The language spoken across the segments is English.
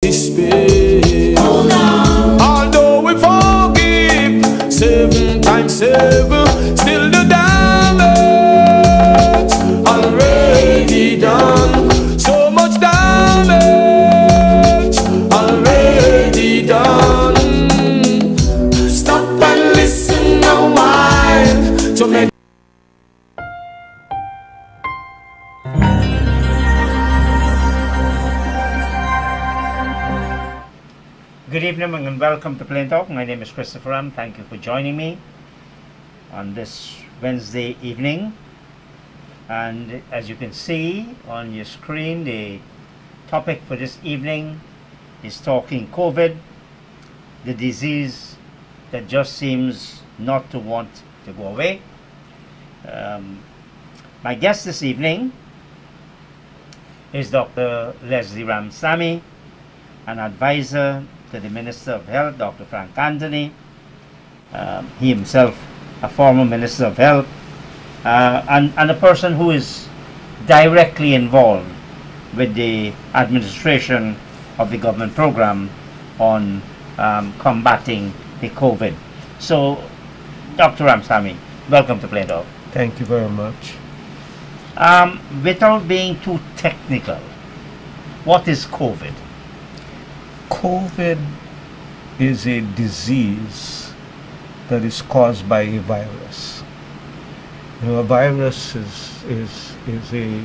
despair. Although we forgive seven times seven, welcome to Plain Talk. My name is Christopher Ram. Thank you for joining me on this Wednesday evening. And as you can see on your screen, the topic for this evening is talking COVID, the disease that just seems not to want to go away. Um, my guest this evening is Dr. Leslie Ramsammy, an advisor to the Minister of Health, Dr. Frank Anthony. Um, he himself, a former Minister of Health, uh, and, and a person who is directly involved with the administration of the government program on um, combating the COVID. So, Dr. Ramsammy, welcome to Plain Talk. Thank you very much. Um, without being too technical, what is COVID? COVID is a disease that is caused by a virus. You know, a virus is is is a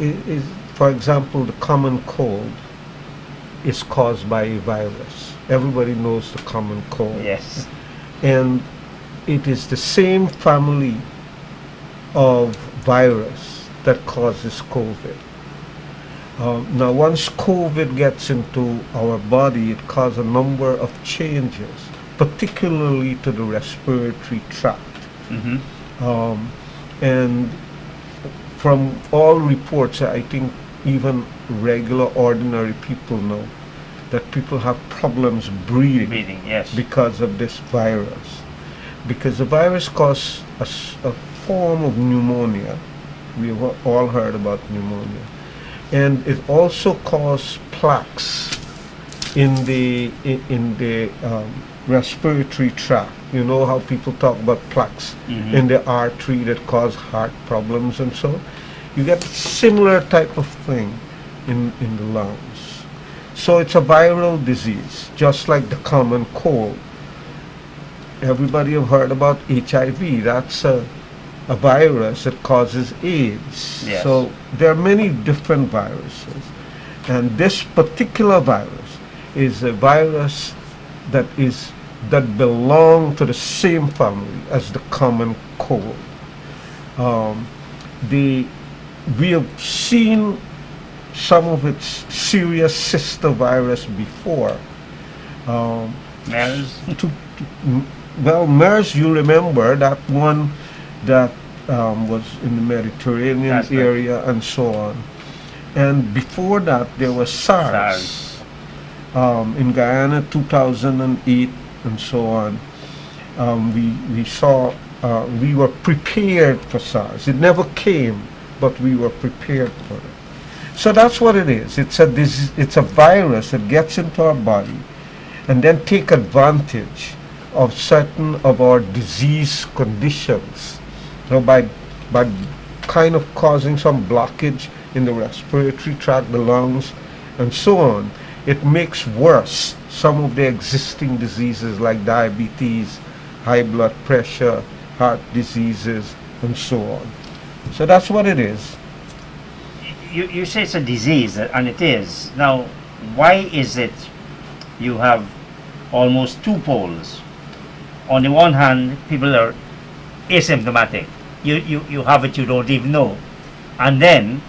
i- is, for example, the common cold is caused by a virus. Everybody knows the common cold. Yes. and it is the same family of virus that causes COVID. Um, now, once COVID gets into our body, it causes a number of changes, particularly to the respiratory tract. hmm Um, and from all reports, I think even regular, ordinary people know that people have problems breathing Breathing, yes. because of this virus. Because the virus causes a form of pneumonia. We've all heard about pneumonia. And it also causes plaques in the in, in the um, respiratory tract. You know how people talk about plaques Mhm. in the artery that cause heart problems and so. You get similar type of thing in, in the lungs. So it's a viral disease, just like the common cold. Everybody have heard about HIV. That's a, a virus that causes AIDS. Yes. So there are many different viruses. And this particular virus is a virus that is that belong to the same family as the common cold. Um, the we have seen some of its serious sister virus before. Um, MERS. to, to- well, MERS, you remember that one that um, was in the Mediterranean That's right. area and so on. And before that, there was SARS, SARS. Um, in Guyana, 2008, and so on. Um, we we saw uh, we were prepared for SARS. It never came, but we were prepared for it. So that's what it is. It's a it's a virus that gets into our body, and then take advantage of certain of our disease conditions, know, by by kind of causing some blockage in the respiratory tract, the lungs, and so on. It makes worse some of the existing diseases like diabetes, high blood pressure, heart diseases, and so on. So that's what it is. You, you say it's a disease, and it is. Now, why is it you have almost two poles? On the one hand, people are asymptomatic. You, you, you have it, you don't even know. And then,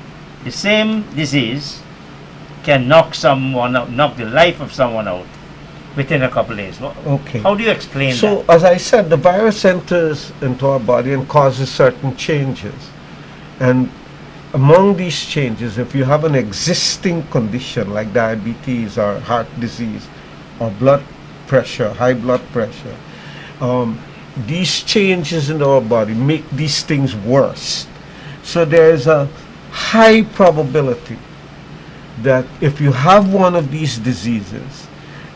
the same disease can knock someone out, knock the life of someone out within a couple of days. Okay. How do you explain So, that? as I said, the virus enters into our body and causes certain changes. And among these changes, if you have an existing condition like diabetes or heart disease or blood pressure, high blood pressure, um, these changes in our body make these things worse. So there is a high probability that if you have one of these diseases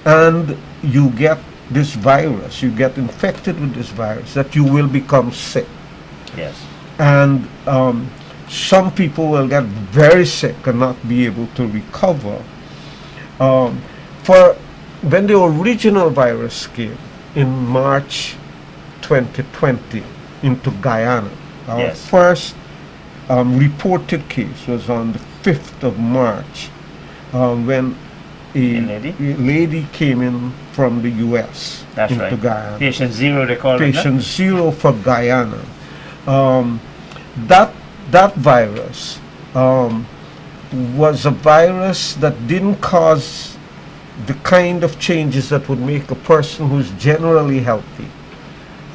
and you get this virus, you get infected with this virus, that you will become sick. Yes. And um, some people will get very sick and not be able to recover. Um, for when the original virus came in March 2020 into Guyana, our Yes. first um, reported case was on the 5th of March um, when a, A lady? a lady came in from the U.S. That's into right. Guyana Patient zero, they call it. patient zero for Guyana. Um, that that virus um, was a virus that didn't cause the kind of changes that would make a person who's generally healthy,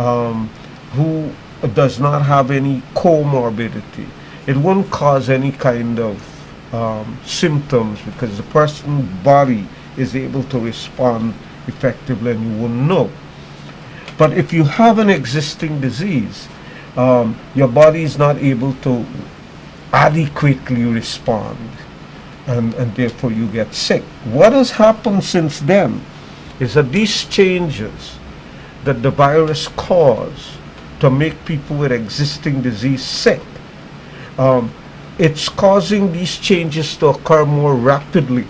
um, who does not have any comorbidity. It won't cause any kind of um, symptoms because the person's body is able to respond effectively and you wouldn't know. But if you have an existing disease, um, your body is not able to adequately respond, and, and therefore you get sick. What has happened since then is that these changes that the virus caused to make people with existing disease sick, um, it's causing these changes to occur more rapidly.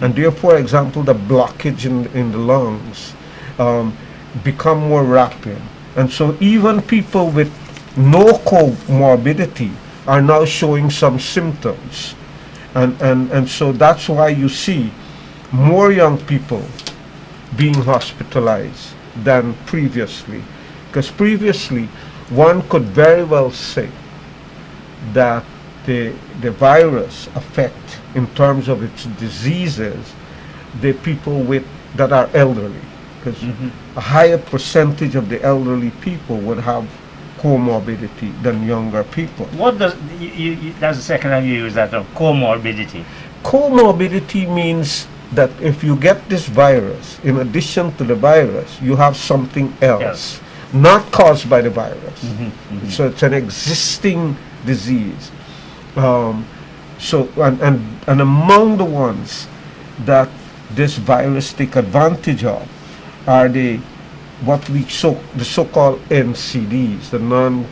And therefore, example, the blockage in, in the lungs um, become more rapid. And so even people with no comorbidity are now showing some symptoms. And, and, and so that's why you see more young people being hospitalized than previously. Because previously, one could very well say that the, the virus affect in terms of its diseases the people with that are elderly because Mhm. a higher percentage of the elderly people would have comorbidity than younger people What does, you, you, you- that's the second time you use that term, comorbidity. comorbidity means that if you get this virus in addition to the virus you have something else Yes. not caused by the virus Mhm, mhm. So it's an existing disease. Um, so and, and and among the ones that this virus take advantage of are the what we so the so-called NCDs, the non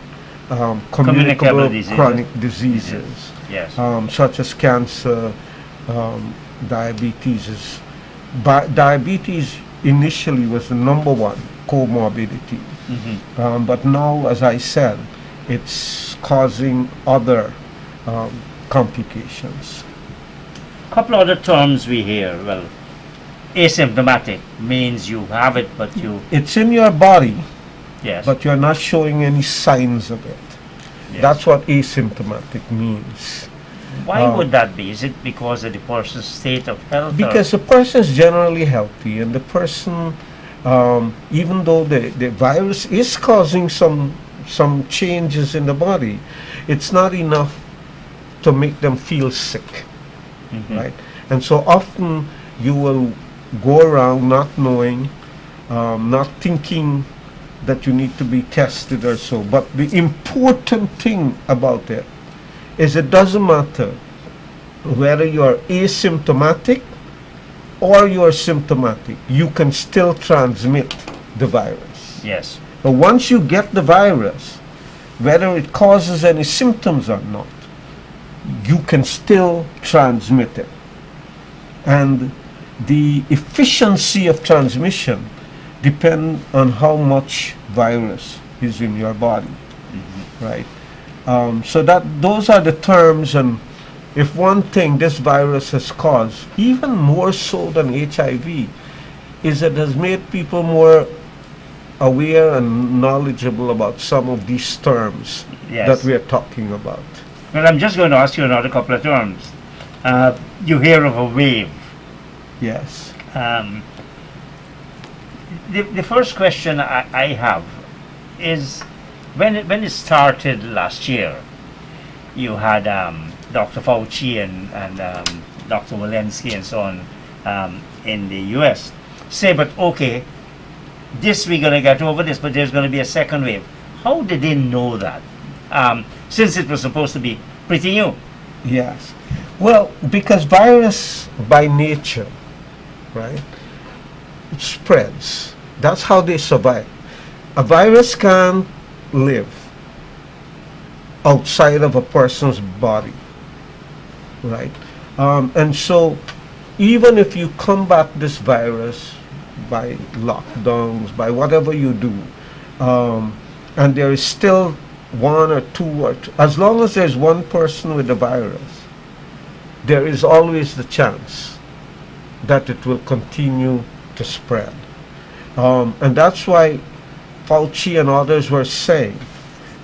um, communicable Communicable diseases. chronic diseases, Yes. um, such as cancer, um, diabetes. Is, diabetes initially was the number one comorbidity. Mhm. Um, but now, as I said, it's causing other um, complications. A couple other terms we hear. Well, asymptomatic means you have it, but you, It's in your body, yes. but you're not showing any signs of it. yes. That's what asymptomatic means. Why uh, would that be? Is it because of the person's state of health? Because the person is generally healthy, and the person, um, even though the, the virus is causing some some changes in the body, it's not enough to make them feel sick. Mhm. right? And so often you will go around not knowing, um, not thinking that you need to be tested or so. But the important thing about it is it doesn't matter whether you're asymptomatic or you're symptomatic, you can still transmit the virus. Yes. But once you get the virus, whether it causes any symptoms or not, you can still transmit it. And the efficiency of transmission depends on how much virus is in your body, mm-hmm. right? Um, so that those are the terms and if one thing this virus has caused, even more so than HIV, is it has made people more aware and knowledgeable about some of these terms Yes. that we are talking about. Well, I'm just going to ask you another couple of terms. Uh, you hear of a wave. Yes. Um, the, the first question I, I have is when it, when it started last year, you had um, Dr. Fauci and, and um, Dr. Walensky and so on um, in the US say, but okay, this we're going to get over this, but there's going to be a second wave. How did they know that? Um, since it was supposed to be pretty new. Yes. Well, because virus by nature, right, spreads. That's how they survive. A virus can't live outside of a person's body, right? Um, and so, even if you combat this virus by lockdowns, by whatever you do, um, and there is still one or two or two, as long as there's one person with the virus, there is always the chance that it will continue to spread. Um, and that's why Fauci and others were saying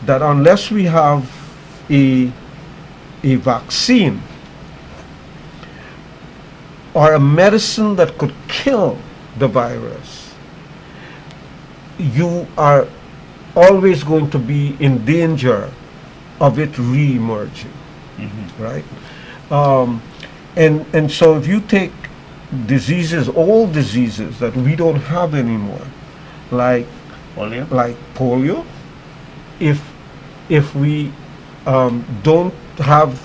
that unless we have a, a vaccine or a medicine that could kill the virus, you are always going to be in danger of it re-emerging, right? Um, and, and so if you take diseases, all diseases that we don't have anymore, like Polio? like polio, if if we um, don't have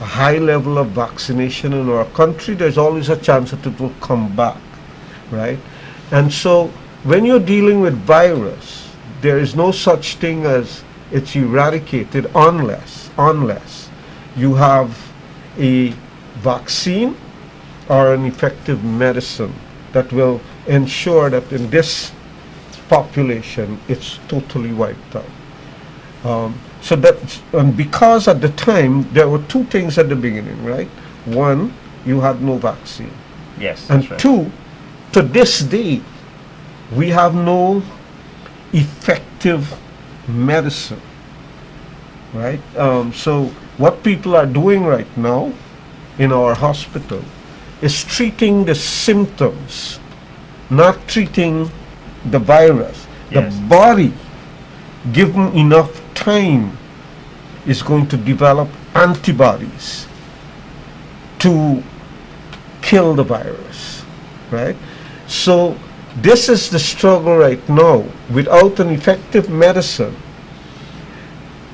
a high level of vaccination in our country, there's always a chance that it will come back, right? And so when you're dealing with virus, there is no such thing as it's eradicated unless unless you have a vaccine or an effective medicine that will ensure that in this population it's totally wiped out. Um, so that, and because at the time there were two things at the beginning, right? One, you had no vaccine, Yes, and that's right. two, to this day, we have no effective medicine, right? Um, so what people are doing right now in our hospital is treating the symptoms, not treating the virus. Yes. The body, given enough time, is going to develop antibodies to kill the virus, right? So this is the struggle right now. Without an effective medicine,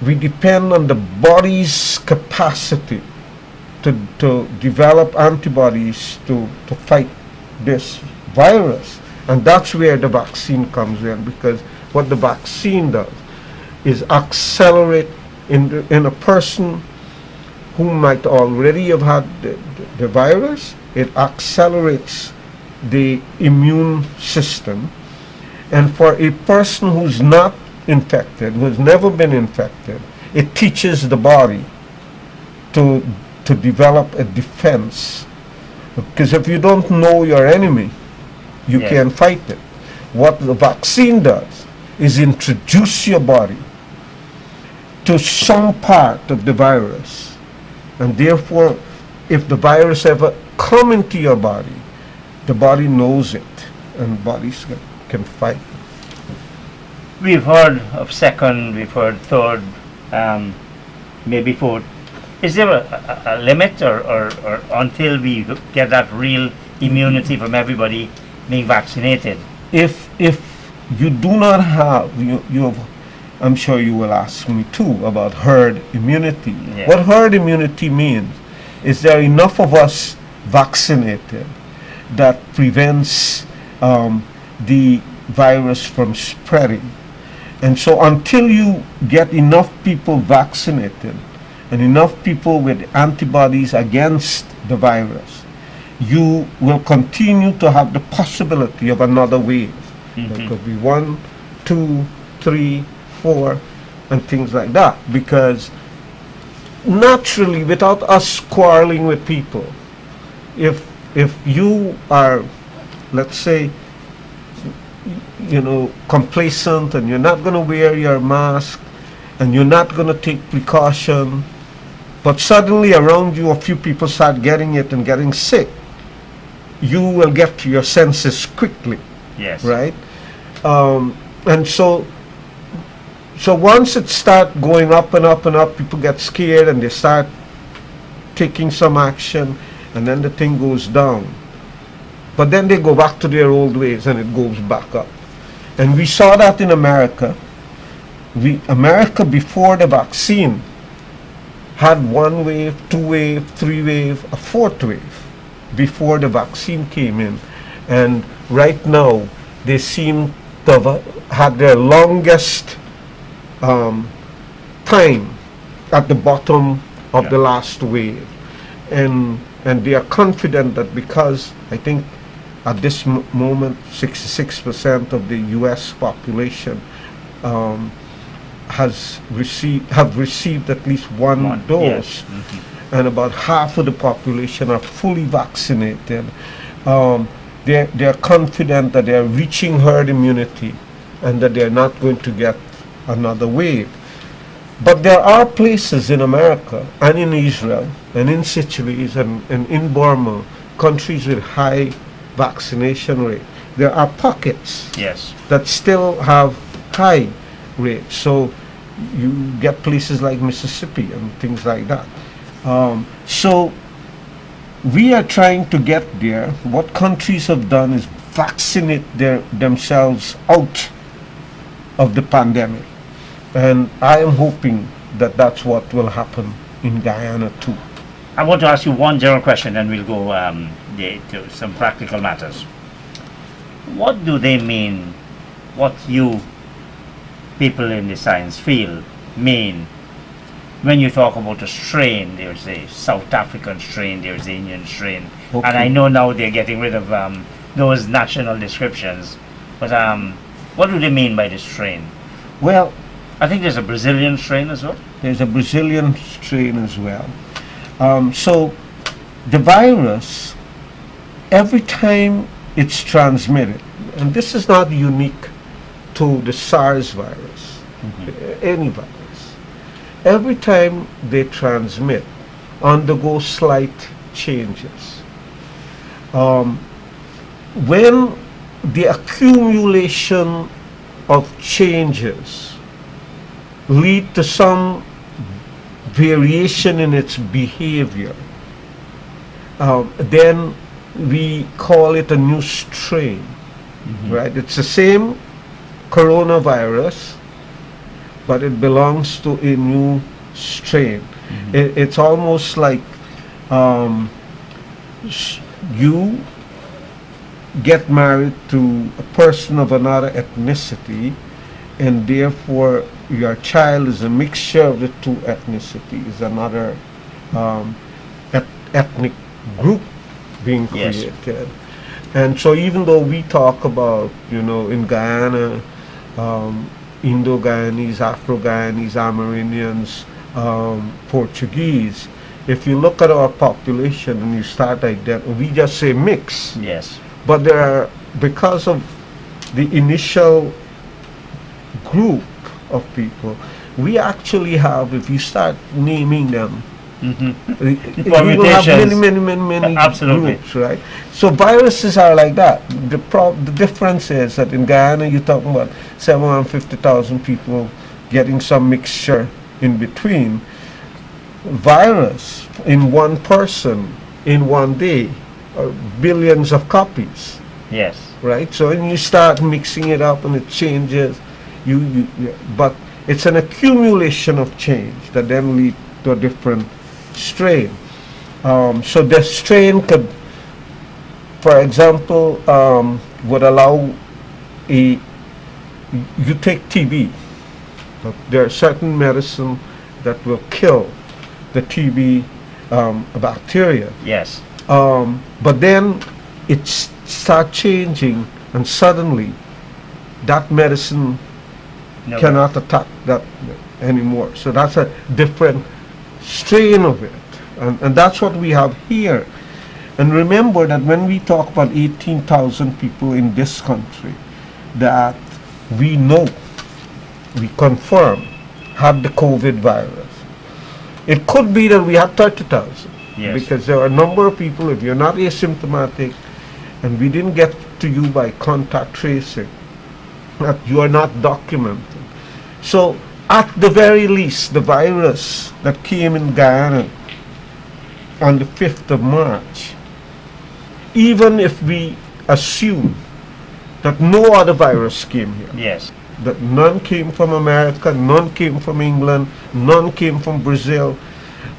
we depend on the body's capacity to, to develop antibodies to, to fight this virus. And that's where the vaccine comes in because what the vaccine does is accelerate in, the, in a person who might already have had the, the, virus, it accelerates the immune system. And for a person who's not infected, who's never been infected, it teaches the body to, to develop a defense. Because if you don't know your enemy, you can't fight it. What the vaccine does is introduce your body to some part of the virus. And therefore, if the virus ever come into your body, the body knows it and bodies can, can fight. We've heard of second, we've heard third, um, maybe fourth. Is there a, a, a limit or, or, or until we get that real immunity from everybody being vaccinated? If if you do not have you you have, I'm sure you will ask me too about herd immunity. Yeah. What herd immunity means is there enough of us vaccinated that prevents um, the virus from spreading. And so until you get enough people vaccinated and enough people with antibodies against the virus, you will continue to have the possibility of another wave. Mm-hmm. There could be one, two, three, four, and things like that. Because naturally, without us quarreling with people, if if you are, let's say, you know, complacent and you're not going to wear your mask and you're not going to take precaution, but suddenly around you a few people start getting it and getting sick, you will get to your senses quickly, Yes. right? Um, and so, so once it start going up and up and up, people get scared and they start taking some action, and then the thing goes down. But then they go back to their old ways and it goes back up. And we saw that in America. We, America before the vaccine had one wave, two wave, three wave, a fourth wave before the vaccine came in. And right now, they seem to have had their longest um, time at the bottom of Yeah. the last wave. And, and they are confident that because I think at this m- moment 66% of the US population um, has received have received at least one, One, dose yes. Mhm. And about half of the population are fully vaccinated. Um, they're, they're confident that they're reaching herd immunity and that they're not going to get another wave. But there are places in America and in Israel and in Seychelles and, and in Burma, countries with high vaccination rate. There are pockets Yes. that still have high rates. So you get places like Mississippi and things like that. Um, so we are trying to get there. What countries have done is vaccinate their, themselves out of the pandemic. And I am hoping that that's what will happen in Guyana too. I want to ask you one general question, and we'll go um, to some practical matters. What do they mean? What you people in the science field mean when you talk about a strain? There's a South African strain, there's the Indian strain, and I know now they're getting rid of um, those national descriptions. But um, what do they mean by the strain? Well, I think there's a Brazilian strain as well. There's a Brazilian strain as well. Um, so the virus, every time it's transmitted, and this is not unique to the SARS virus, uh, any virus, every time they transmit, undergo slight changes. Um, when the accumulation of changes lead to some variation in its behavior, um, then we call it a new strain, right? It's the same coronavirus, but it belongs to a new strain. It, it's almost like um, you get married to a person of another ethnicity, and therefore your child is a mixture of the two ethnicities, another um, et- ethnic group being created. Yes. And so even though we talk about, you know, in Guyana, um, Indo-Guyanese, Afro-Guyanese, Amerindians, um, Portuguese, if you look at our population and you start ident- we just say mix. Yes. But there are, because of the initial group of people, we actually have, if you start naming them, hmm we will have many, many, many, many Absolutely. groups, right? So viruses are like that. The the difference is that in Guyana you're talking about 750,000 people getting some mixture in between. Virus in one person in one day, are billions of copies Yes. right? So when you start mixing it up and it changes, you, you, you but it's an accumulation of change that then lead to a different strain. Um, so the strain could, for example, um, would allow a you take TB. There are certain medicine that will kill the TB um, bacteria. Yes. Um, but then it s- start changing, and suddenly that medicine No. cannot attack that anymore. So that's a different strain of it, and, and that's what we have here. And remember that when we talk about 18,000 people in this country, that we know, we confirm, have the COVID virus. It could be that we have 30,000. Yes. Because there are a number of people, if you're not asymptomatic, and we didn't get to you by contact tracing, that you are not documented. So, at the very least, the virus that came in Guyana on the 5th of March, even if we assume that no other virus came here, Yes. that none came from America, none came from England, none came from Brazil,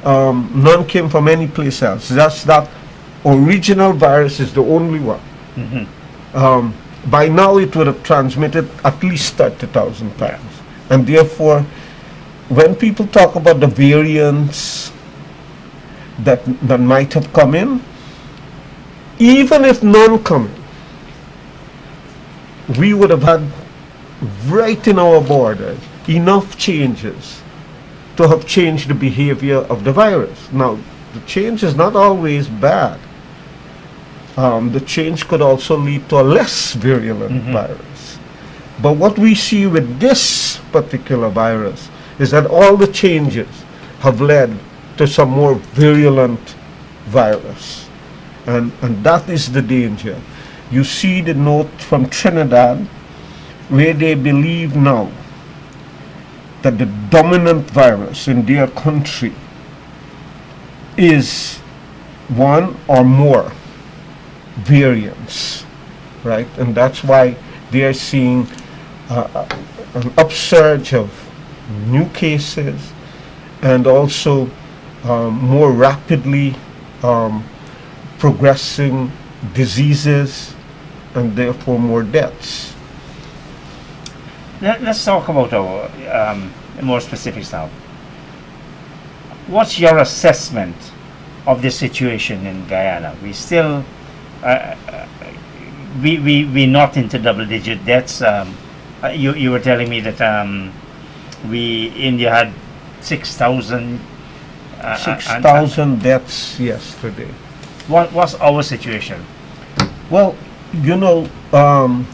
um, none came from any place else. Just that original virus is the only one. Mhm. Um, by now, it would have transmitted at least 30,000 times. And therefore, when people talk about the variants that, that might have come in, even if none come in, we would have had right in our borders enough changes to have changed the behavior of the virus. Now, the change is not always bad. Um, the change could also lead to a less virulent Mhm. virus. But what we see with this particular virus is that all the changes have led to some more virulent virus. And, and that is the danger. You see the note from Trinidad where they believe now that the dominant virus in their country is one or more variants, right? And that's why they are seeing uh, uh, an upsurge of new cases and also um, more rapidly um, progressing diseases and therefore more deaths. Let, us talk about our um, more specifics now. What's your assessment of the situation in Guyana? We still, uh, uh, we, we, we're not into double digit deaths. Um, uh, you, you were telling me that um, we, India had 6,000. Uh, and- 6,000 deaths yesterday. What was our situation? Well, you know, um,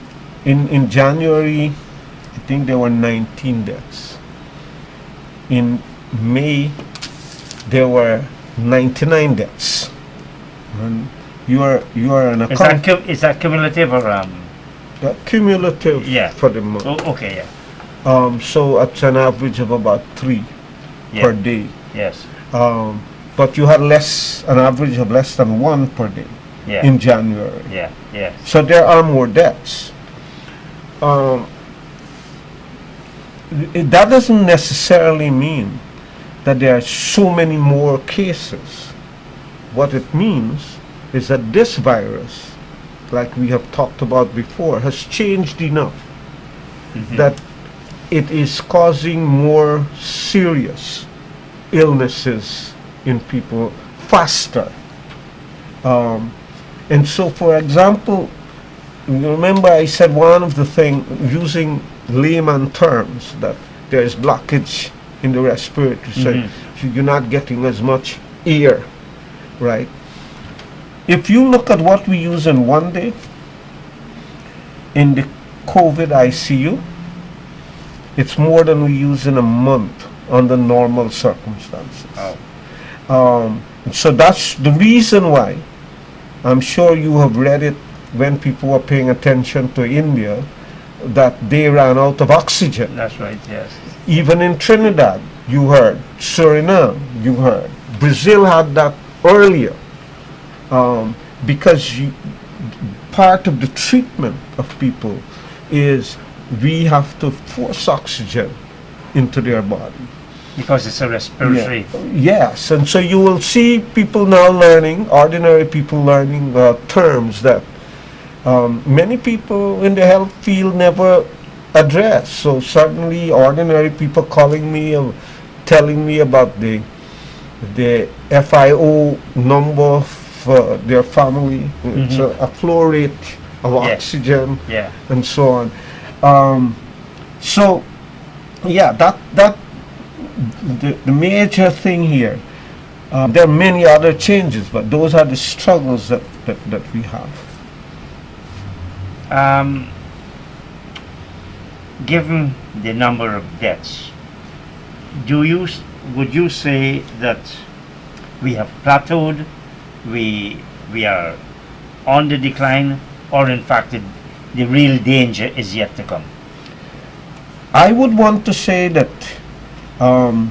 in, in January, I think there were 19 deaths. In May, there were 99 deaths. And you are, you are an Is that, account, is that cumulative or? Um, cumulative Yeah. for the month. oh, okay, yeah. Um, so it's an average of about three yeah. per day. Yes. Um, but you had less, an average of less than one per day Yeah. in January. yeah. Yeah. So there are more deaths. Um, i- that doesn't necessarily mean that there are so many more cases. What it means is that this virus, like we have talked about before, has changed enough Mhm. that it is causing more serious illnesses in people faster. Um, and so, for example, you remember I said one of the things, using layman terms, that there is blockage in the respiratory system. Mhm. So you're not getting as much air, right? If you look at what we use in one day in the COVID ICU, it's more than we use in a month under normal circumstances. Oh. Um, so that's the reason why I'm sure you have read it when people were paying attention to India that they ran out of oxygen. That's right. Yes. Even in Trinidad, you heard. Suriname, you heard. Brazil had that earlier. Um, because you, part of the treatment of people is we have to force oxygen into their body. Because it's a respiratory. Yeah. Yes, and so you will see people now learning, ordinary people learning uh, terms that um, many people in the health field never address. So suddenly, ordinary people calling me, uh, telling me about the the FIO number for their family, it's Mhm. a, a flow rate of Yeah. oxygen Yeah. and so on. Um, so, yeah, that that the, the major thing here. Um, there are many other changes, but those are the struggles that, that, that we have. Um, given the number of deaths, do you would you say that we have plateaued, we we are on the decline, or in fact the, the real danger is yet to come? I would want to say that um,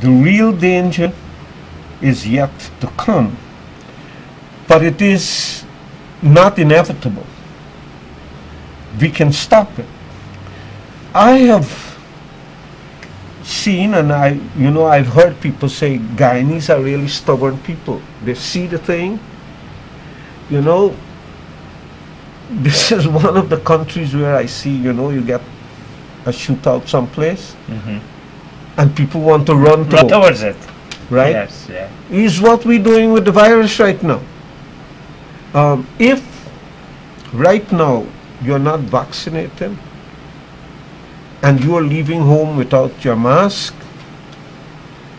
the real danger is yet to come, but it is not inevitable. We can stop it. I have seen and I, you know, I've heard people say Guyanese are really stubborn people. They see the thing, you know. This is one of the countries where I see, you know, you get a shootout someplace Mhm. and people want to run to Run towards it. right? Yes, yeah. Is what we're doing with the virus right now. Um, if right now you're not vaccinated and you're leaving home without your mask,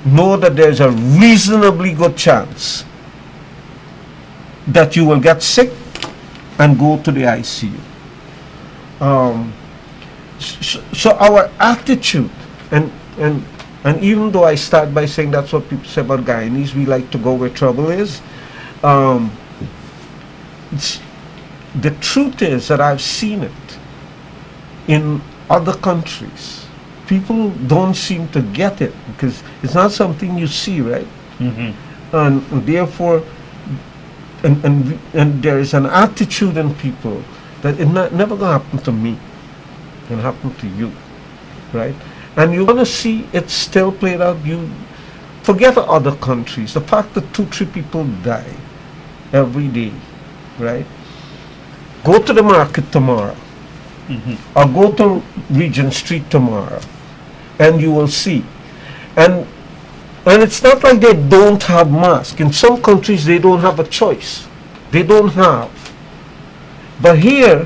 know that there's a reasonably good chance that you will get sick and go to the ICU. Um, so, so our attitude, and, and, and even though I start by saying that's what people say about Guyanese, we like to go where trouble is. Um, the truth is that I've seen it in other countries. People don't seem to get it because it's not something you see, right? Mhm. and, and therefore and, and and there is an attitude in people that it not, never gonna happen to me it happen to you right and you want to see it still played out you forget the other countries the fact that two three people die every day right go to the market tomorrow Mhm. or go to Regent Street tomorrow and you will see. And and it's not like they don't have masks. In some countries they don't have a choice. They don't have. But here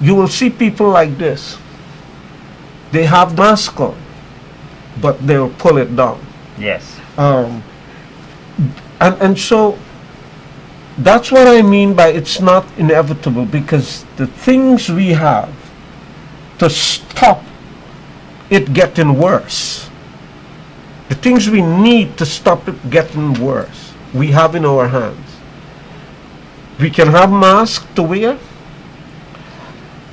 you will see people like this. They have mask on, but they'll pull it down. Yes. Um, and, and so that's what I mean by it's not inevitable because the things we have to stop it getting worse, the things we need to stop it getting worse, we have in our hands. We can have masks to wear.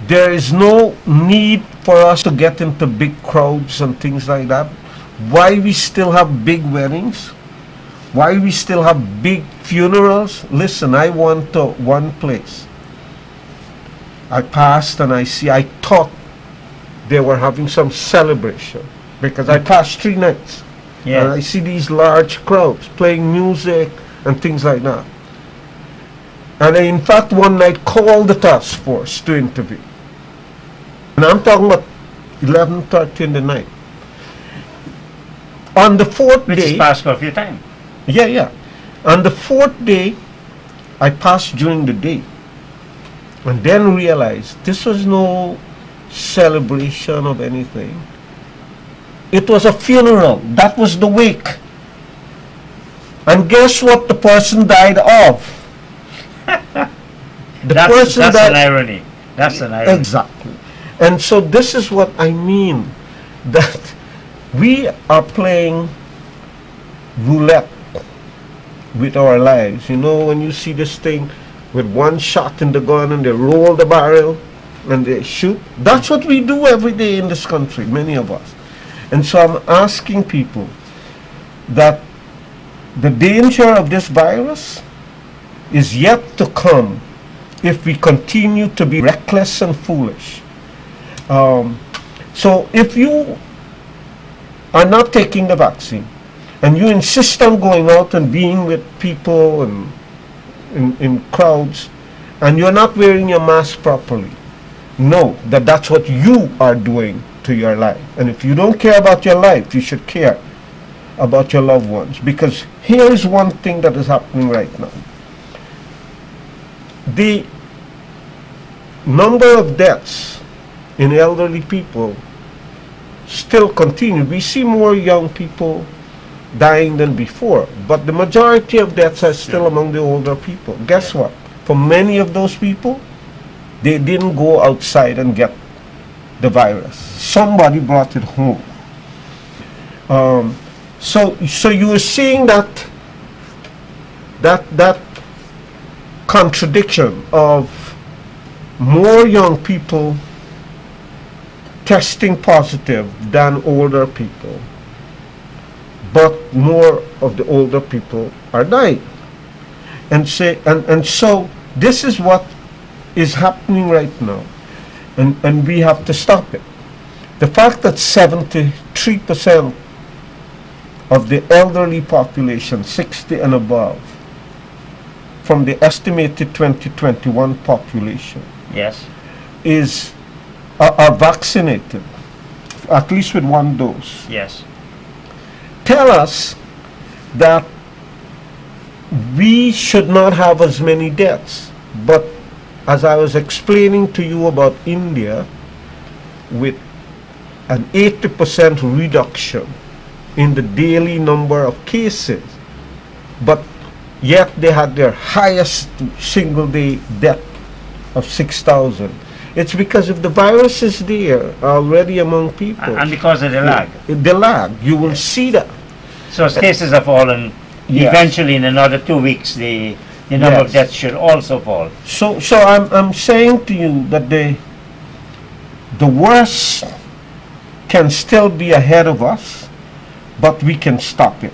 There is no need for us to get into big crowds and things like that. Why we still have big weddings? Why we still have big funerals? Listen, I went to one place. I passed and I see, I thought they were having some celebration because I passed three nights. And I see these large crowds playing music and things like that. And I, in fact, one night called the task force to interview. And I'm talking about 11.30 in the night. On the fourth Which day... is past curfew time. Yeah, yeah. On the fourth day, I passed during the day. And then realized this was no celebration of anything. It was a funeral. That was the wake. And guess what the person died of? the that's person that's died an irony. That's an irony. Exactly. And so this is what I mean that we are playing roulette with our lives. You know, when you see this thing with one shot in the gun and they roll the barrel and they shoot, that's what we do every day in this country, many of us. And so I'm asking people that the danger of this virus is yet to come if we continue to be reckless and foolish. Um, so if you are not taking the vaccine and you insist on going out and being with people and in, in crowds and you're not wearing your mask properly, know that that's what you are doing to your life. And if you don't care about your life, you should care about your loved ones. Because here is one thing that is happening right now. The number of deaths in elderly people still continue. We see more young people dying than before, but the majority of deaths are still among the older people. Guess what? For many of those people, they didn't go outside and get the virus. Somebody brought it home. Um, so, so you are seeing that that that contradiction of more young people testing positive than older people, but more of the older people are dying. And say and, and so this is what is happening right now. And and we have to stop it. The fact that 73% of the elderly population, 60 and above, from the estimated 2021 population, Yes. is are, are vaccinated, at least with one dose, Yes. tell us that we should not have as many deaths. But as I was explaining to you about India, with an 80% reduction in the daily number of cases, but yet they had their highest single day death of 6,000. It's because if the virus is there already among people, And because of the lag. the lag, you will see that. So as cases have fallen, Yes. eventually in another two weeks, the, the number of deaths should also fall. So, so I'm, I'm saying to you that the, the worst can still be ahead of us, but we can stop it,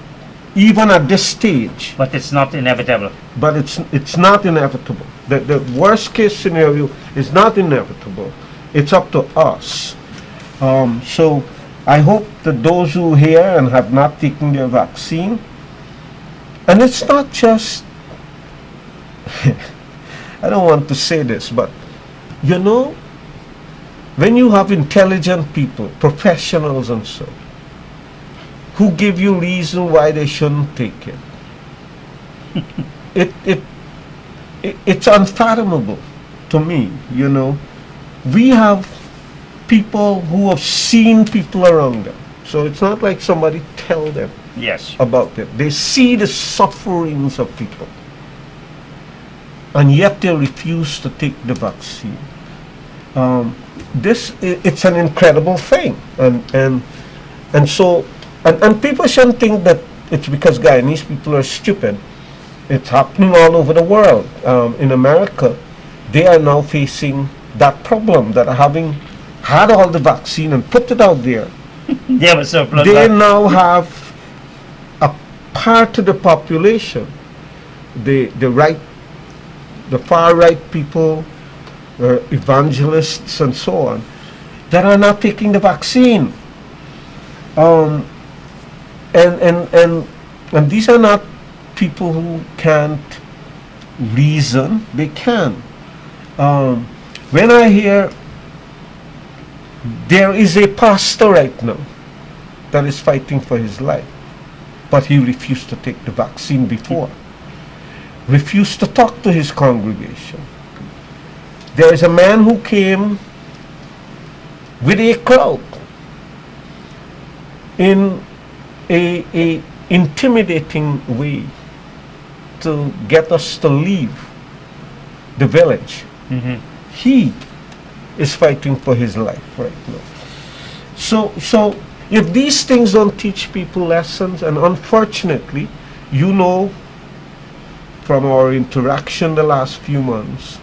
even at this stage. But it's not inevitable. But it's, it's not inevitable. The, the worst case scenario is not inevitable. It's up to us. Um, so I hope that those who here and have not taken their vaccine, and it's not just, I don't want to say this, but you know, when you have intelligent people, professionals and so, who give you reason why they shouldn't take it, it, it, it, it's unfathomable to me, you know. We have people who have seen people around them. So it's not like somebody tell them Yes. about it. They see the sufferings of people. And yet they refuse to take the vaccine. Um, this, it's an incredible thing. And, and, and so, and, and people shouldn't think that it's because Guyanese people are stupid. It's happening all over the world. Um, in America, they are now facing that problem that having had all the vaccine and put it out there, They have a surplus. they now have a part of the population, the the right, the far right people, uh, evangelists and so on, that are not taking the vaccine. Um, and and and and these are not people who can't reason; they can. Um, when I hear there is a pastor right now that is fighting for his life, but he refused to take the vaccine before, refused to talk to his congregation. There is a man who came with a crowd in a, a intimidating way to get us to leave the village. Mhm. He is fighting for his life right now. So, so if these things don't teach people lessons, and unfortunately, you know from our interaction the last few months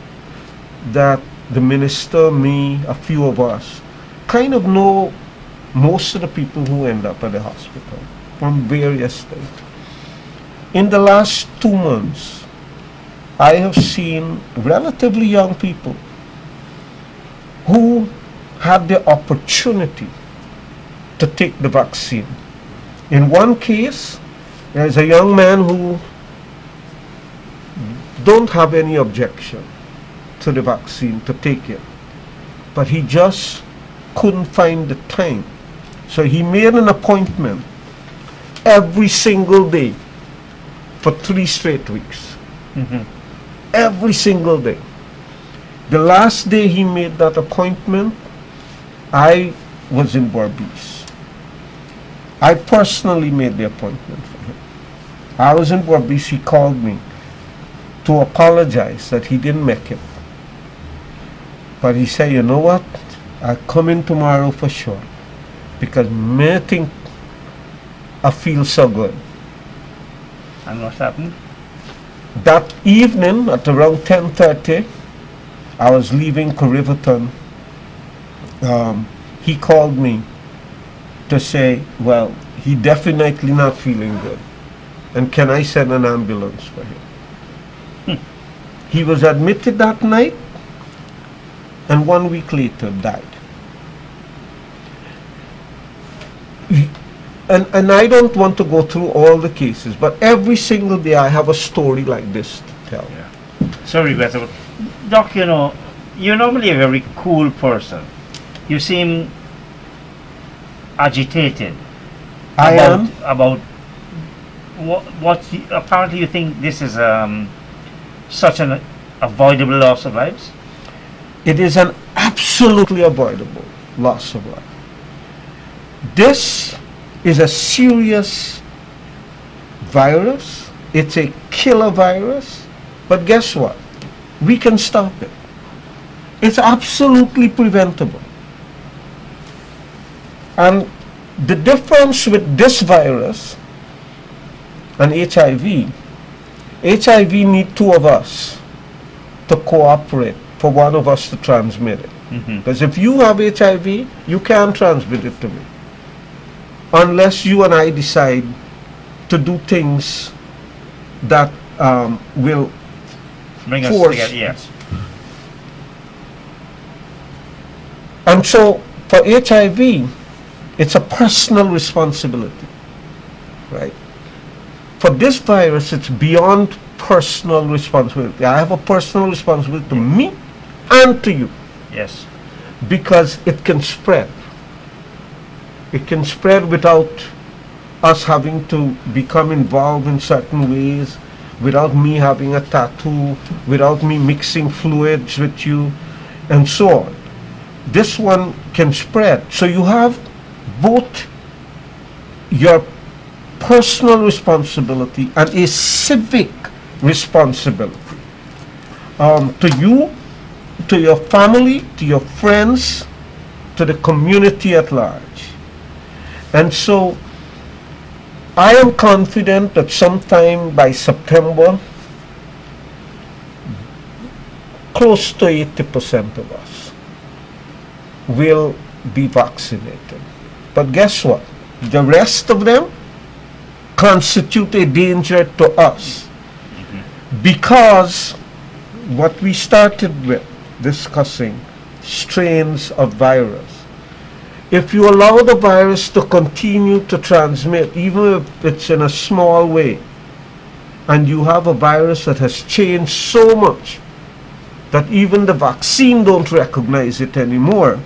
that the minister, me, a few of us, kind of know most of the people who end up at the hospital from various things. In the last two months, I have seen relatively young people who had the opportunity to take the vaccine. In one case, there's a young man who don't have any objection to the vaccine to take it, but he just couldn't find the time. So he made an appointment every single day for three straight weeks. Mhm. Every single day. The last day he made that appointment, I was in Berbice. I personally made the appointment for him. I was in Berbice, he called me to apologize that he didn't make it. But he said, you know what? I'll come in tomorrow for sure. Because me think I feel so good. And what happened? That evening at around 10.30, I was leaving Riverton. Um, he called me to say, well, he definitely not feeling good. And can I send an ambulance for him? He was admitted that night and one week later died. and, and I don't want to go through all the cases, but every single day I have a story like this to tell. Yeah. Sorry, Beto. Doc, you know, you're normally a very cool person. You seem agitated I about, am. about what, what you, apparently you think this is um, such an avoidable loss of lives? It is an absolutely avoidable loss of life. This is a serious virus. It's a killer virus. But guess what? We can stop it. It's absolutely preventable. And the difference with this virus and HIV, HIV need two of us to cooperate for one of us to transmit it. Mm-hmm. Because if you have HIV, you can't transmit it to me. Unless you and I decide to do things that um, will Bring us Force. together, yes. And so for HIV, it's a personal responsibility, right? For this virus, it's beyond personal responsibility. I have a personal responsibility to me and to you Yes. because it can spread. It can spread without us having to become involved in certain ways, without me having a tattoo, without me mixing fluids with you, and so on. This one can spread. So you have both your personal responsibility and a civic responsibility um, to you, to your family, to your friends, to the community at large. And so I am confident that sometime by September, close to 80% of us will be vaccinated. But guess what? The rest of them constitute a danger to us. Because what we started with discussing strains of virus. If you allow the virus to continue to transmit even if it's in a small way and you have a virus that has changed so much that even the vaccine don't recognize it anymore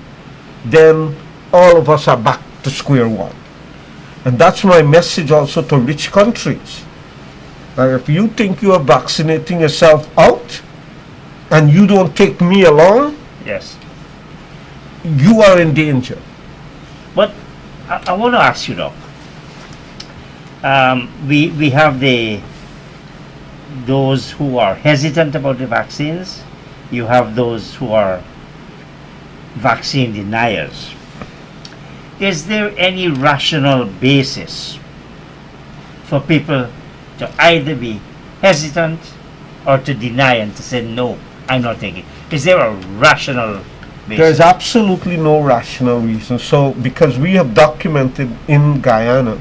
then all of us are back to square one and that's my message also to rich countries that if you think you are vaccinating yourself out and you don't take me along Yes. you are in danger But I, I want to ask you, Doc. Um, we we have the those who are hesitant about the vaccines. You have those who are vaccine deniers. Is there any rational basis for people to either be hesitant or to deny and to say no, I'm not taking? it"? Is there a rational basis? There's absolutely no rational reason. So, because we have documented in Guyana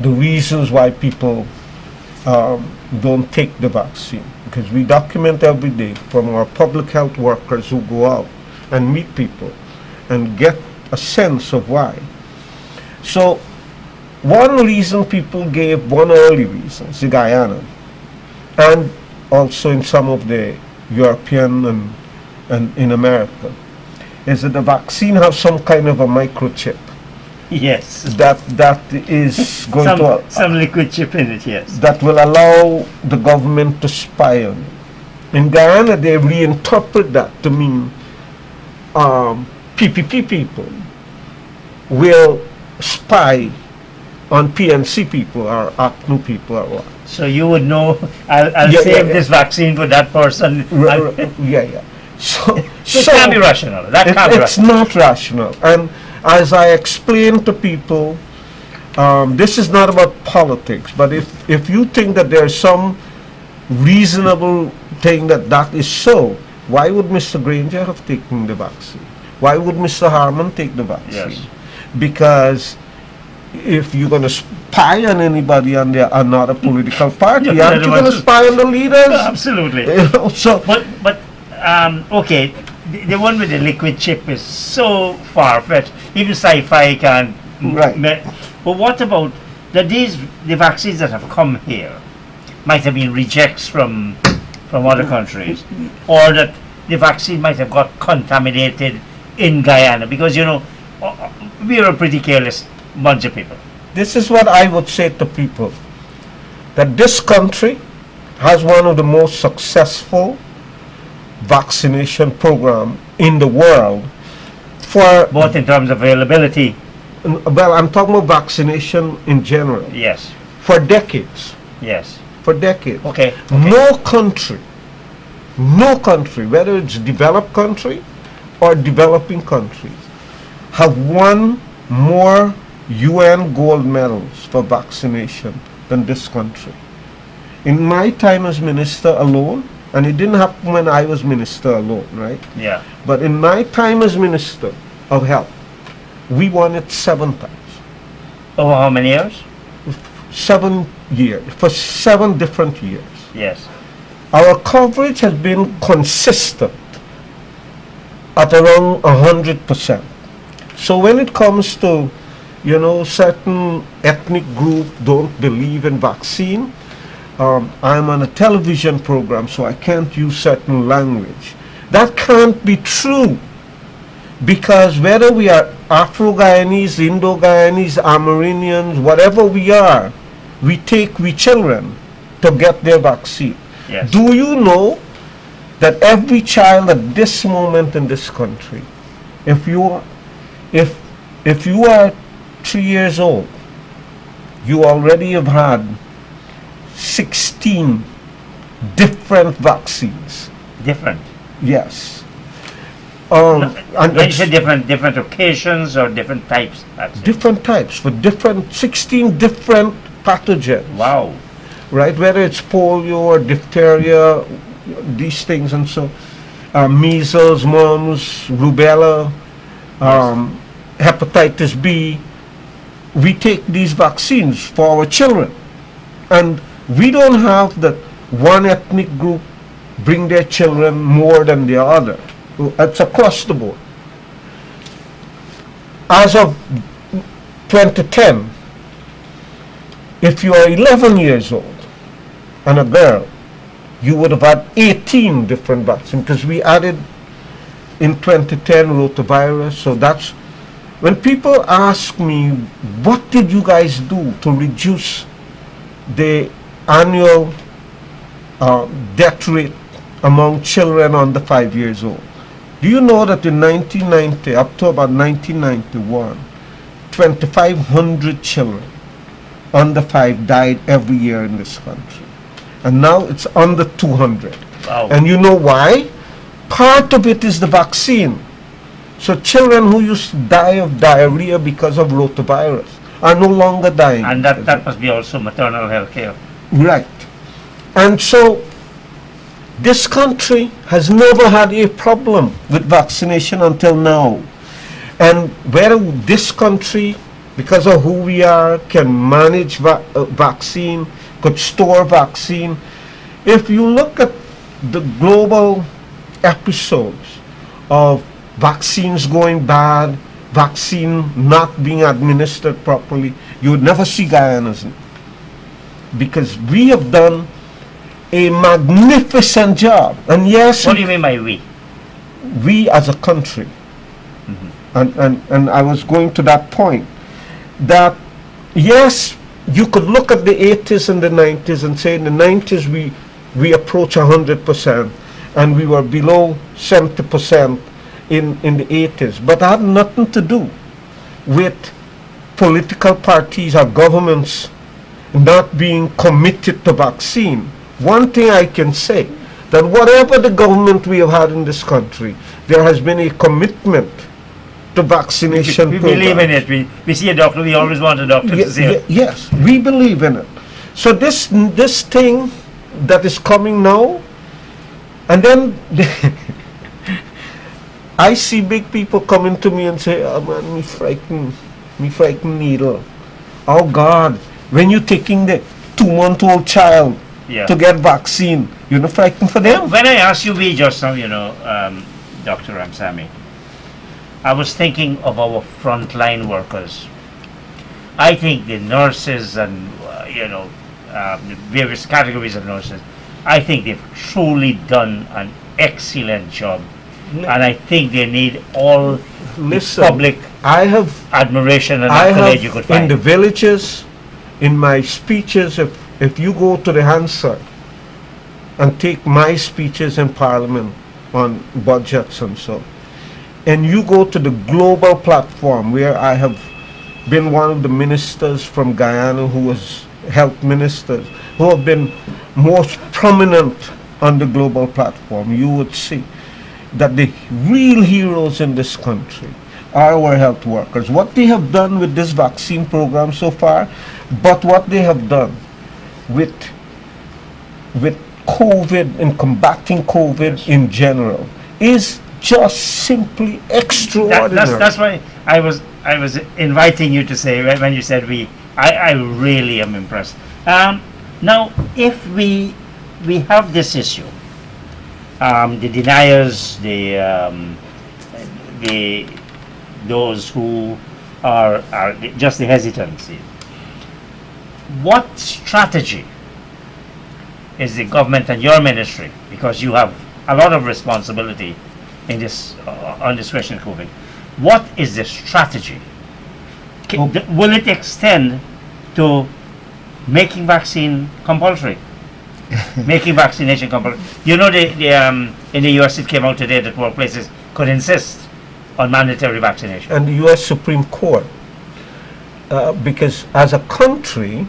the reasons why people um, don't take the vaccine, because we document every day from our public health workers who go out and meet people and get a sense of why. So, one reason people gave, one early reason, in Guyana, and also in some of the European and and in America is that the vaccine has some kind of a microchip yes. that that is going some, to some liquid chip in it, yes. that will allow the government to spy on you. In Guyana, they reinterpret that to mean um, PPP people will spy on PNC people or ACNU people or what. So you would know, I'll, I'll Yeah, save yeah, yeah. this vaccine for that person. R- I'll- yeah, yeah. So, so it can't be rational. That It- can't be it's rational. not rational. And as I explain to people, um, this is not about politics, but if, if you think that there's some reasonable thing that that is so, why would Mr. Granger have taken the vaccine? Why would Mr. Harmon take the vaccine? Yes. Because if you're going to spy on anybody and another political party, Yeah, aren't you going to spy on the leaders? Absolutely. You know, so But, but um, okay, the, the one with the liquid chip is so far-fetched. Even sci-fi can Right. But what about that these the vaccines that have come here might have been rejects from from other countries, or that the vaccine might have got contaminated in Guyana because you know uh, we're a pretty careless bunch of people. This is what I would say to people that this country has one of the most successful vaccination program in the world for Both in terms of availability, well I'm talking about vaccination in general. Yes, for decades. Yes, for decades. Okay, no country no country whether it's developed country or developing countries have won more UN gold medals for vaccination than this country. In my time as minister alone and it didn't happen when I was minister alone right? Yeah, but in my time as minister of health we won it seven times. Over how many years? seven years for seven different years. Yes, our coverage has been consistent at around 100%. So when it comes to, you know, certain ethnic group don't believe in vaccine, um, I'm on a television program, so I can't use certain language. That can't be true because whether we are Afro-Guyanese, Indo-Guyanese, Amerindians, whatever we are, we take we children to get their vaccine. yes. Do you know that every child at this moment in this country, if you are, if if you are three years old, you already have had 16 different vaccines. different. Yes. Um, and When you it's say different, different occasions or different types. It. different types for different 16 different pathogens. Wow. right? Whether it's polio or diphtheria, these things, and so uh, measles, mumps, rubella, um, hepatitis B. We take these vaccines for our children, and we don't have that one ethnic group bring their children more than the other. It's across the board. As of 2010, if you are 11 years old and a girl, you would have had 18 different vaccines because we added in 2010 rotavirus. So that's when people ask me, what did you guys do to reduce the annual uh, death rate among children under five years old? Do you know that in 1990, up to about 1991, 2,500 children under five died every year in this country. And now it's under 200. Wow. And you know why? Part of it is the vaccine. So children who used to die of diarrhea because of rotavirus are no longer dying. And that, that must be also maternal health care. Right. And so this country has never had a problem with vaccination until now. And where this country, because of who we are, can manage va- uh, vaccine, could store vaccine. If you look at the global episodes of vaccines going bad, vaccine not being administered properly, you would never see Guyana's name because we have done a magnificent job. And yes, What do you mean by we? we as a country, mm-hmm. and, and, and I was going to that point, that yes, you could look at the 80s and the 90s and say in the 90s we, we approach 100% and we were below 70% in, in the 80s. But had nothing to do with political parties or governments not being committed to vaccine. One thing I can say, that whatever the government we have had in this country, there has been a commitment to vaccination We believe in it. We, we see a doctor, we always want a doctor Ye- to see it. yes, we believe in it. So this this thing that is coming now, and then I see big people coming to me and say, "Oh man, me frightened, me frightened needle. Oh God, when you're taking the two-month-old child Yeah. to get vaccine, you're not frightened for them." When I asked you we just now, you know, um, Dr. Ramsammy, I was thinking of our frontline workers I think the nurses and uh, you know um, the various categories of nurses, I think they've truly done an excellent job, and I think they need all Listen, public I have admiration and I accolade you could in the villages, in my speeches, if, if you go to the Hansard and take my speeches in Parliament on budgets and so, and you go to the global platform where I have been one of the ministers from Guyana who was health ministers, who have been most prominent on the global platform, you would see that the real heroes in this country are our health workers. What they have done with this vaccine program so far, but what they have done with with COVID and combating COVID in general is just simply That, extraordinary. that's that's why I was I was inviting you to say when when you said we. I, I really am impressed. Um, now, if we we have this issue, um, the deniers, the um, the those who are are just the hesitancy. What strategy is the government and your ministry, because you have a lot of responsibility in this uh, on this question, of COVID. What is the strategy? Ca- Oh. will it extend to making vaccine compulsory? making vaccination compulsory. You know, the, the um, in the U.S. it came out today that workplaces could insist on mandatory vaccination. and the U.S. Supreme Court. Uh, because as a country,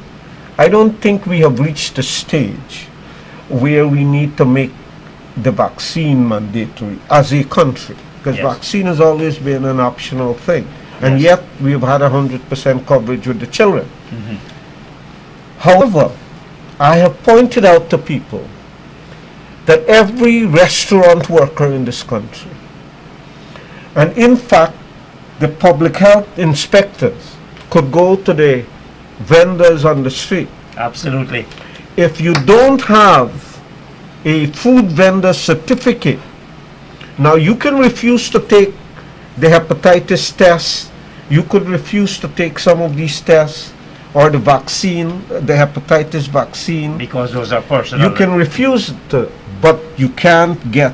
I don't think we have reached the stage where we need to make the vaccine mandatory as a country. Because Yes. vaccine has always been an optional thing. And Yes. yet we've had 100% coverage with the children. Mhm. However, I have pointed out to people that every restaurant worker in this country, and in fact, the public health inspectors could go to the vendors on the street. Absolutely. If you don't have a food vendor certificate, now you can refuse to take the hepatitis test, you could refuse to take some of these tests, or the vaccine, the hepatitis vaccine. Because those are personal. You can refuse to, but you can't get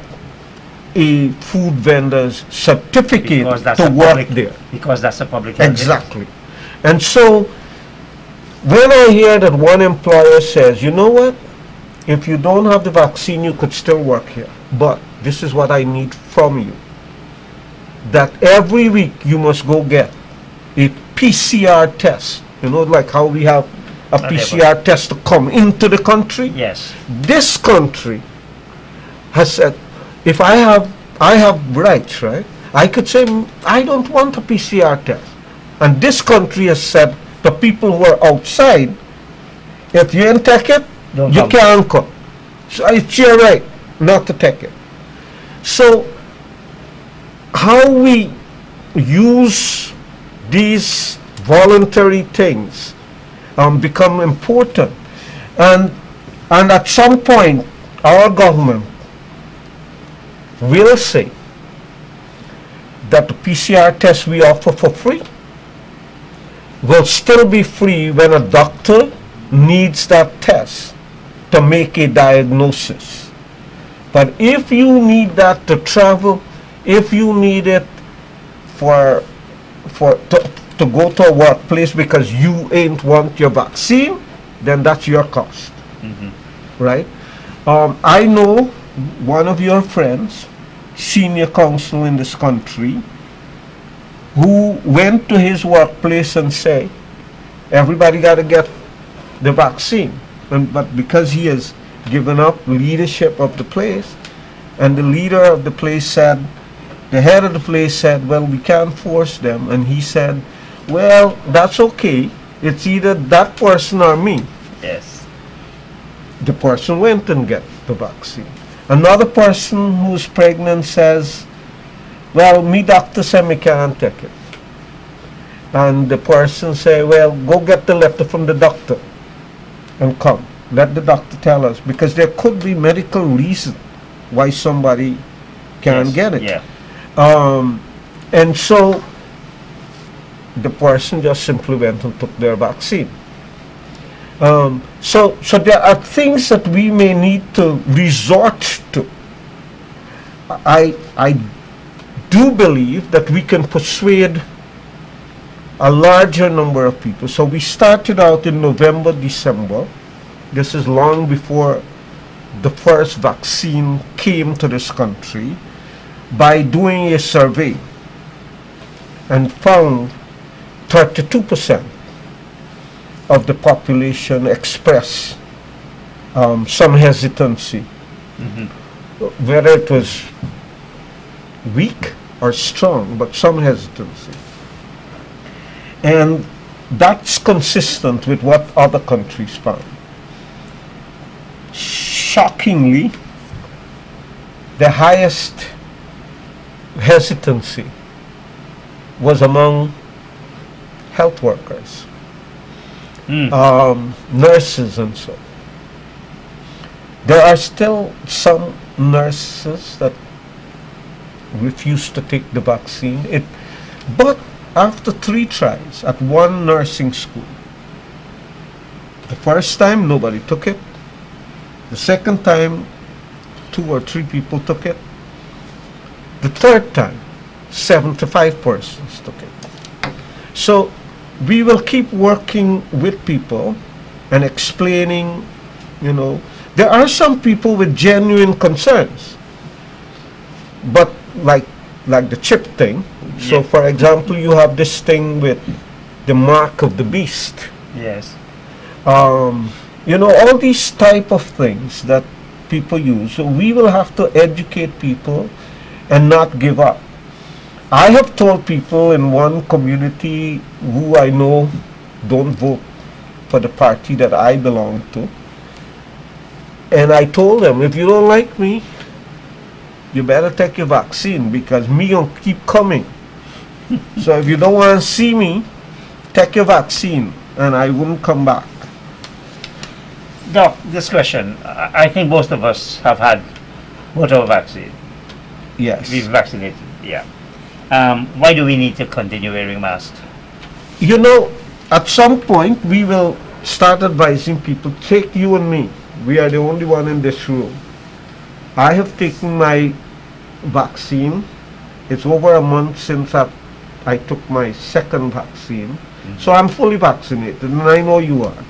a food vendor's certificate because that's to work public, there. Because that's a public. Exactly. And so, when I hear that one employer says, you know what, if you don't have the vaccine, you could still work here, but this is what I need from you. That every week you must go get a PCR test. You know, like how we have a. PCR test to come into the country Yes. this country has said, if I have, I have rights, right? I could say, "Mm, I don't want a PCR test. And this country has said, the people who are outside, if you ain't take it, Don't you can't come. So it's your right not to take it. So, how we use these voluntary things um, become important. And, and at some point, our government will say that the PCR test we offer for free will still be free when a doctor needs that test to make a diagnosis. But if you need that to travel, if you need it for for to, to go to a workplace because you ain't want your vaccine, then that's your cost, Mhm. right? Um, I know one of your friends, senior counsel in this country, who went to his workplace and say, everybody got to get the vaccine. And, but because he has given up leadership of the place, and the leader of the place said, the head of the place said, well, we can't force them. And he said, well, that's okay. It's either that person or me. Yes. The person went and get the vaccine. Another person who's pregnant says, well, me doctor said me can't take it. And the person say, well, go get the letter from the doctor and come. Let the doctor tell us. Because there could be medical reason why somebody can't Yes. get it. Yeah. Um, and so the person just simply went and took their vaccine. Um, so, so there are things that we may need to resort to. I, I do believe that we can persuade a larger number of people. So we started out in November, December. This is long before the first vaccine came to this country by doing a survey and found 32% of the population express um, some hesitancy, whether it was weak or strong, but some hesitancy. And that's consistent with what other countries found. Shockingly, the highest hesitancy was among health workers, Mm. um, nurses, and so. There are still some nurses that refuse to take the vaccine. It, but after three tries at one nursing school, the first time nobody took it. The second time, two or three people took it. The third time, 75 persons took it. So we will keep working with people and explaining, you know, there are some people with genuine concerns. But like like the chip thing, so for example, you have this thing with the mark of the beast. Yes. Um, you know, all these type of things that people use. So we will have to educate people and not give up. I have told people in one community who I know don't vote for the party that I belong to. And I told them, if you don't like me, you better take your vaccine because me gonna keep coming. so if you don't want to see me, take your vaccine and I wouldn't come back. Doc, this question, I, I think most of us have had whatever vaccine. Yes. We've vaccinated, yeah. Um, why do we need to continue wearing masks? You know, at some point we will start advising people, take you and me. We are the only one in this room. I have taken my vaccine. It's over a month since I, I took my second vaccine. So I'm fully vaccinated and I know you are.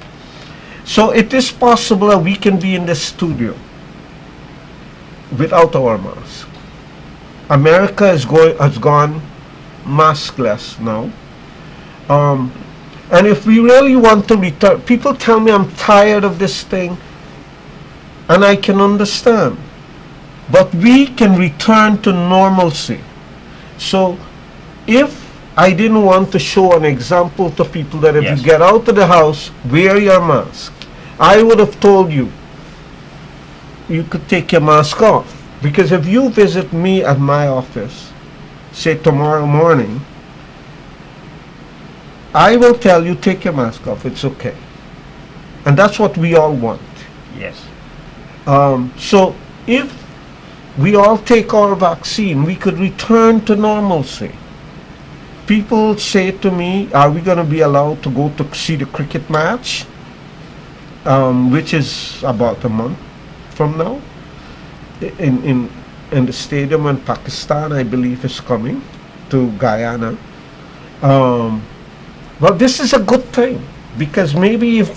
So it is possible that we can be in the studio without our mask. America is going has gone maskless now. Um, and if we really want to return, people tell me I'm tired of this thing, and I can understand. But we can return to normalcy. So if I didn't want to show an example to people that if Yes. you get out of the house, wear your mask, I would have told you you could take your mask off. Because if you visit me at my office, say tomorrow morning, I will tell you take your mask off, it's okay. And that's what we all want. Yes. Um, so if we all take our vaccine, we could return to normalcy. People say to me, are we going to be allowed to go to see the cricket match? Um, which is about a month from now. In, in, in the stadium in Pakistan, I believe is coming to Guyana. Um, well, this is a good thing because maybe if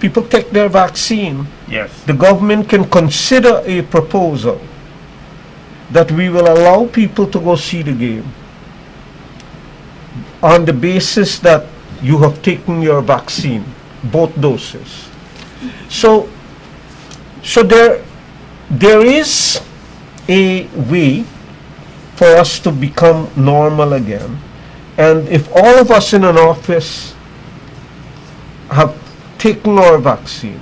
people take their vaccine, Yes. the government can consider a proposal that we will allow people to go see the game on the basis that you have taken your vaccine, both doses. So, so there, there is a way for us to become normal again. And if all of us in an office have taken our vaccine,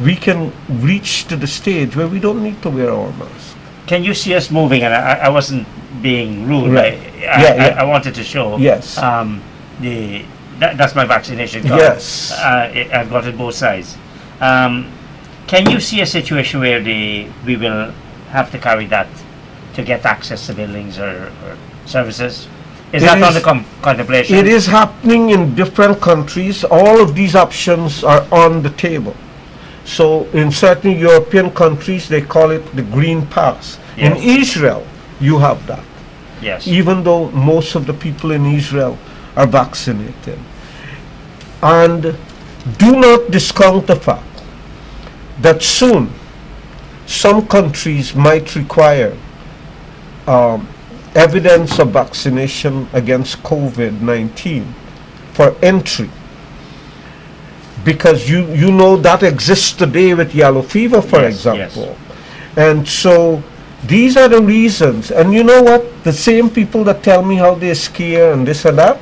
we can reach to the stage where we don't need to wear our mask. Can you see us moving? And I, I wasn't being rude. Right. I, I, Yeah, yeah. I, wanted to show. Yes. Um, the that, that's my vaccination card. Yes. Uh, it, I've got it both sides. Um, can you see a situation where the we will have to carry that to get access to buildings or, or services? Is It that is- under com- contemplation? It is happening in different countries. All of these options are on the table. So in certain European countries, they call it the green pass. In Israel, you have that, Yes. even though most of the people in Israel are vaccinated. And do not discount the fact that soon some countries might require um, evidence of vaccination against COVID-19 for entry. Because you, you know that exists today with yellow fever, for Yes, yes. example. And so these are the reasons. And you know what? The same people that tell me how they're scared and this and that,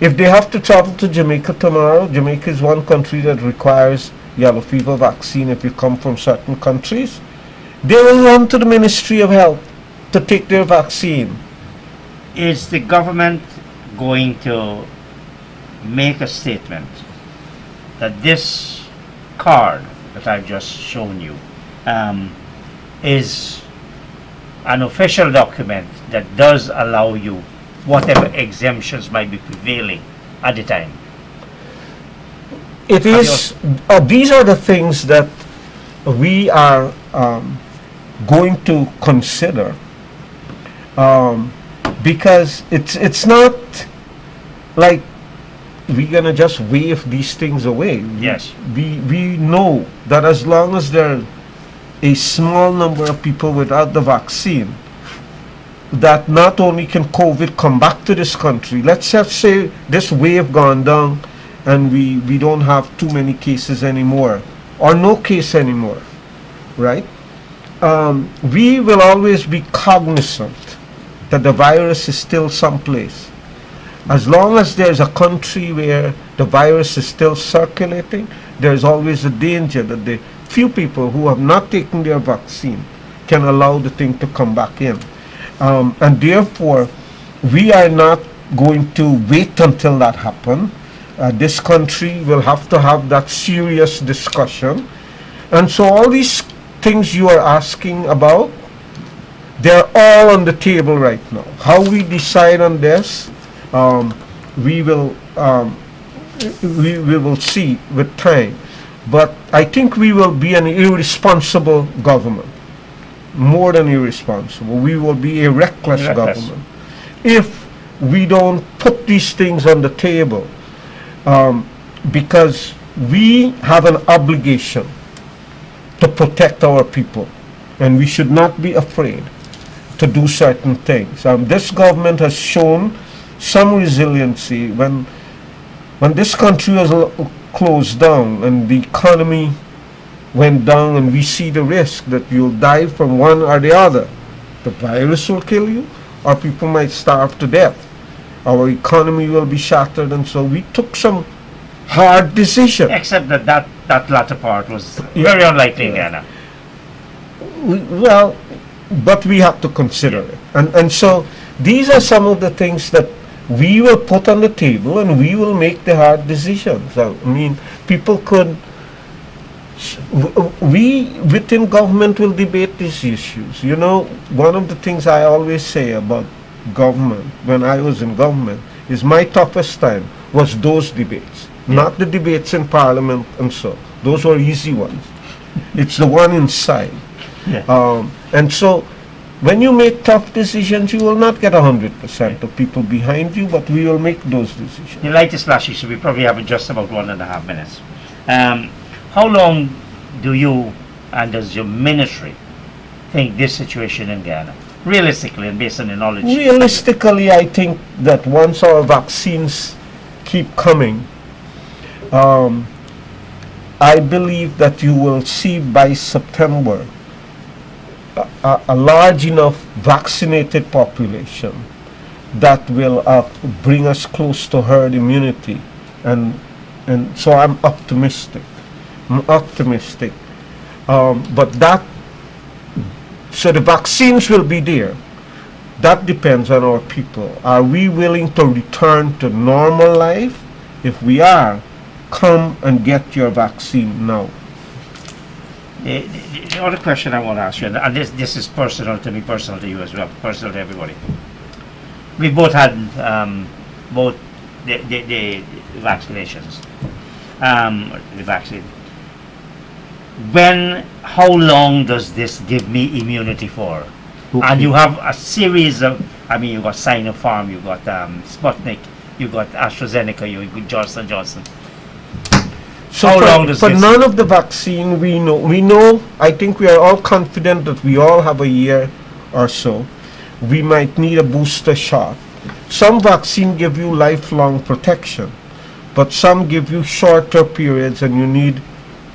if they have to travel to Jamaica tomorrow, Jamaica is one country that requires yellow fever vaccine if you come from certain countries, they will run to the Ministry of Health to take their vaccine. Is the government going to make a statement that this card that I've just shown you um, is an official document that does allow you whatever exemptions might be prevailing at the time? It is, uh, these are the things that we are um, going to consider um, because it's, it's not like we're gonna just wave these things away. Yes. We, we know that as long as there are a small number of people without the vaccine, that not only can COVID come back to this country, let's just say this wave gone down and we, we don't have too many cases anymore or no case anymore, right? Um, we will always be cognizant that the virus is still someplace. As long as there's a country where the virus is still circulating, there's always a danger that the few people who have not taken their vaccine can allow the thing to come back in. Um, and therefore, we are not going to wait until that happens. Uh, this country will have to have that serious discussion. And so all these things you are asking about, they're all on the table right now. How we decide on this, um, we will um, we, we will see with time. But I think we will be an irresponsible government, more than irresponsible. We will be a reckless, Reckless. government if we don't put these things on the table, um, because we have an obligation to protect our people, and we should not be afraid to do certain things. Um, this government has shown some resiliency when when this country was closed down and the economy went down and we see the risk that you'll die from one or the other. The virus will kill you or people might starve to death. Our economy will be shattered and so we took some hard decision Except that that, that latter part was Yeah. very unlikely Guyana. we- well, but we have to consider it. And, and so these are some of the things that we will put on the table and we will make the hard decisions. I mean, people could, we within government will debate these issues. You know, one of the things I always say about government when I was in government is my toughest time was those debates, not the debates in parliament and so. Those were easy ones. It's the one inside. Yeah. Um, and so, when you make tough decisions, you will not get 100% of people behind you, but we will make those decisions. The light is flashing, so we probably have just about one and a half minutes. Um, how long do you and does your ministry think this situation in Guyana, realistically and based on the knowledge? Realistically, I think that once our vaccines keep coming, um, I believe that you will see by September a, a, a large enough vaccinated population that will uh, bring us close to herd immunity, and and so I'm optimistic. I'm optimistic, um, but that so the vaccines will be there. That depends on our people. Are we willing to return to normal life? If we are, come and get your vaccine now. The, the, the other question I want to ask you, and- this, this is personal to me, personal to you as well, personal to everybody. we both had um, both the, the, the vaccinations. Um, the vaccine. When, how long does this give me immunity for? And you have a series of, I mean, you got Sinopharm, you got um, Sputnik, you got AstraZeneca, you got Johnson Johnson. So How for, long does for this- none of the vaccine we know we know I think we are all confident that we all have a year or so. We might need a booster shot. Some vaccine give you lifelong protection, but some give you shorter periods and you need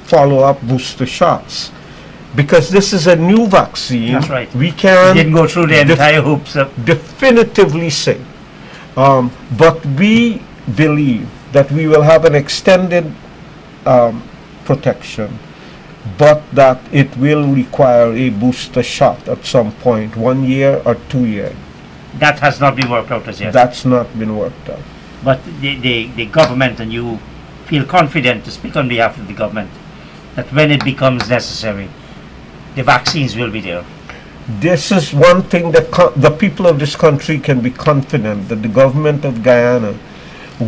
follow-up booster shots. Because this is a new vaccine, That's right. we can Didn't go through the entire hoops of, definitively say. Um, but we believe that we will have an extended um, protection, but that it will require a booster shot at some point, one year or two years. that has not been worked out as yet. That's not been worked out. But the, the, the government and you feel confident to speak on behalf of the government that when it becomes necessary, the vaccines will be there. This is one thing that co- the people of this country can be confident that the government of Guyana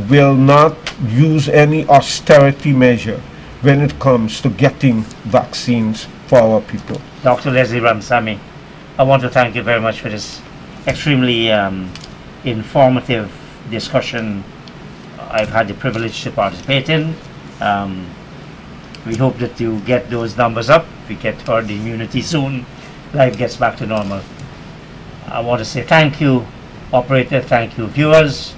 will not use any austerity measure when it comes to getting vaccines for our people. Dr. Leslie Ramsammy, I want to thank you very much for this extremely um, informative discussion I've had the privilege to participate in. Um, we hope that you get those numbers up. We get herd immunity soon. Life gets back to normal. I want to say thank you, operator. Thank you, viewers.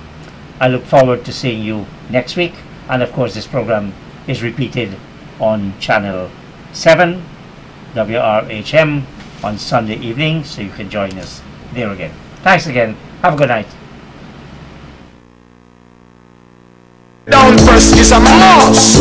I look forward to seeing you next week. And of course, this program is repeated on channel 7 WRHM on Sunday evening, so you can join us there again. Thanks again. Have a good night. Down first is a must.